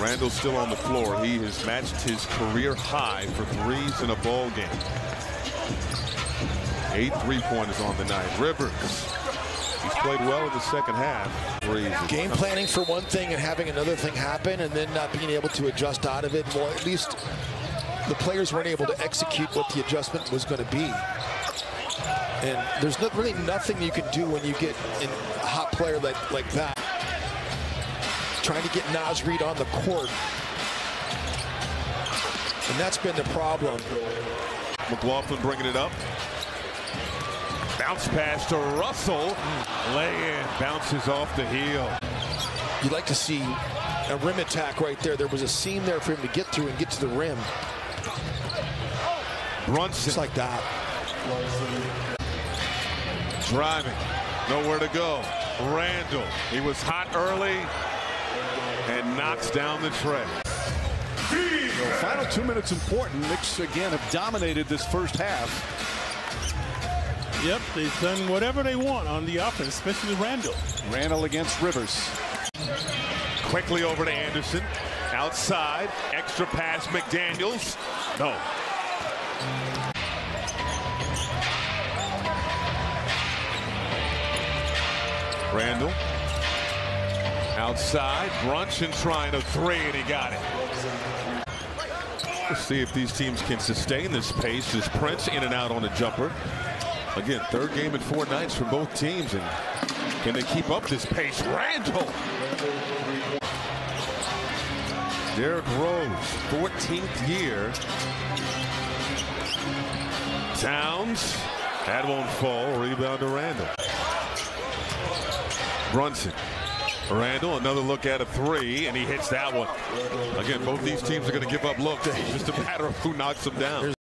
Randle's still on the floor. He has matched his career high for threes in a ball game. Eight three-pointers on the night. Rivers. He's played well in the second half. Threes. Game planning for one thing and having another thing happen and then not being able to adjust out of it. Well, at least the players weren't able to execute what the adjustment was going to be. And there's not really nothing you can do when you get a hot player like, like that. Trying to get Naz Reid on the court. And that's been the problem. McLaughlin bringing it up. Bounce pass to Russell. Lay in. Bounces off the heel. You'd like to see a rim attack right there. There was a seam there for him to get through and get to the rim. Brunson. Just like that. Driving. Nowhere to go. Randle. He was hot early and knocks down the tray. The final two minutes important. Knicks again have dominated this first half. Yep, they've done whatever they want on the offense, especially Randle. Randle against Rivers. Quickly over to Anderson. Outside. Extra pass McDaniels. No. Randle. Outside. Brunson trying a three, and he got it. Let's see if these teams can sustain this pace as Prince in and out on a jumper. Again, third game in four nights for both teams. And can they keep up this pace? Randle. Derrick Rose, 14th year. Towns. That won't fall. Rebound to Randle. Brunson. Randle, another look at a three, and he hits that one. Again, both these teams are going to give up looks. It's just a matter of who knocks them down.